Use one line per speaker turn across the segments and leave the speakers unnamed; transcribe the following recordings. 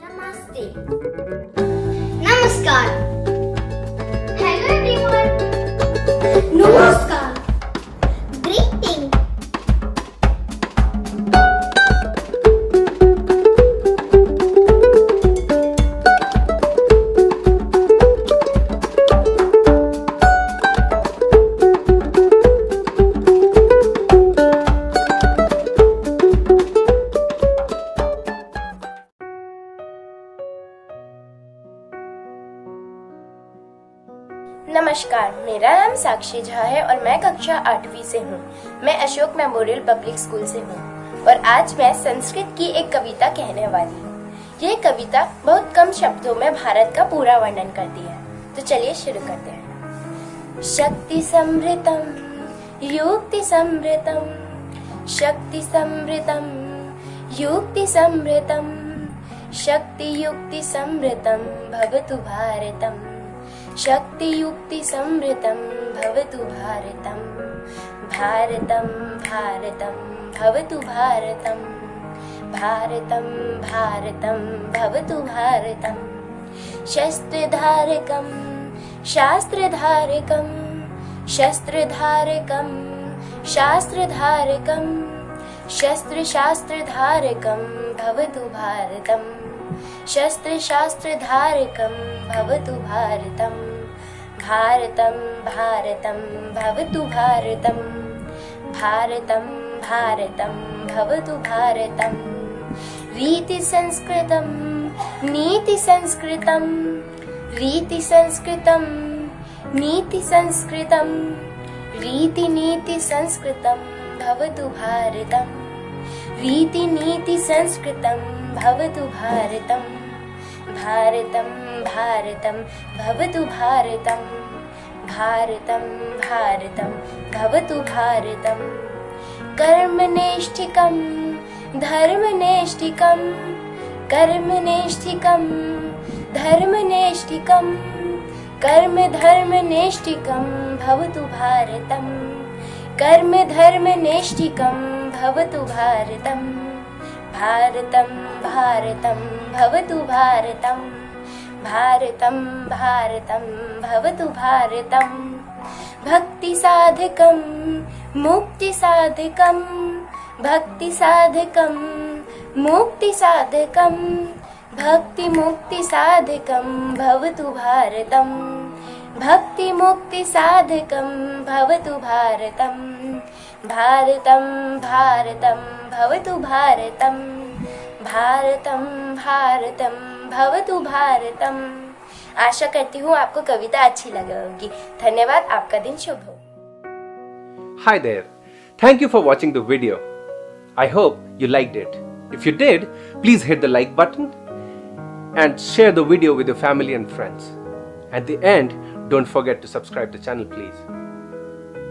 Namaste. Namaskar. Hello everyone. Namaskar.
नमस्कार, मेरा नाम साक्षी झा है और मैं कक्षा आठवीं से हूँ। मैं अशोक मेमोरियल पब्लिक स्कूल से हूँ और आज मैं संस्कृत की एक कविता कहने वाली हूँ। ये कविता बहुत कम शब्दों में भारत का पूरा वर्णन करती है। तो चलिए शुरू करते हैं। शक्ति समृतम, युक्ति समृतम, शक्ति समृतम, युक्ति समृतम, शक्ति युक्ति समृतम, भवतु भारतम। शक्ति युक्ति समृतम भवतु भारतम। भारतम भारतम भवतु भारतम। भारतम भारतम भवतु भारतम। शस्त्रधारकम शास्त्रधारकम। शस्त्रधारकम शास्त्रधारकम। शस्त्रशास्त्रधारकं भवतु भारतम् शस्त्रशास्त्रधारकं भवतु भारतम्। भारतं भारतं भवतु भारतं भारतं भवतु भारतम्। रीतिसंस्कृतं नीतिसंस्कृतं रीतिसंस्कृतं नीतिसंस्कृतं रीतिनीतिसंस्कृतं भवतु भारतम्। रीतिनीतिसंस्कृतं भवतु भारतं भारतं भवतु भारतम् भारतं भारतं भवतु भारतम्। कर्मनेष्ठिकं धर्मनेष्ठिकं कर्मनेष्ठिकं धर्मनेष्ठिकं कर्म धर्मनेष्ठिकं भवतु भारतम्। कर्म धर्मनेष्ठिकं भवतु भारतम् भारतं भारतं भवतु भारतम् भारतं भारतं भवतु भारतम् भक्तिसाधकं मुक्तिसाधकं भक्तिसाधकं मुक्तिसाधकं भक्तिमुक्तिसाधकं भवतु भारतम् भक्तिमुक्तिसाधकं भवतु भारतम् भारतं भारतं भवतु भारतम् भारतं भारतं भवतु भारतम् आशा करती हूँ आपको कविता अच्छी लगी होगी धन्यवाद आपका दिन शुभ हो
Hi there. Thank you for watching the video. I hope you liked it. If you did, please hit the like button and share the video with your family and friends. At the end, don't forget to subscribe the channel please.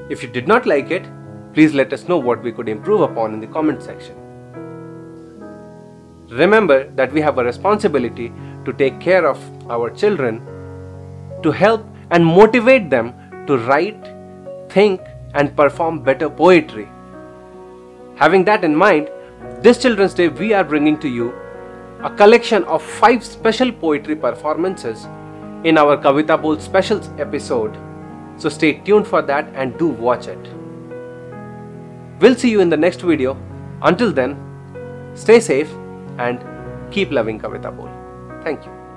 If you did not like it, please let us know what we could improve upon in the comment section. Remember that we have a responsibility to take care of our children, to help and motivate them to write, think, and perform better poetry. Having that in mind, this Children's Day we are bringing to you a collection of five special poetry performances in our Kavita Bowl specials episode. So stay tuned for that and do watch it. We'll see you in the next video. Until then, stay safe and keep loving Kavita Bowl. Thank you.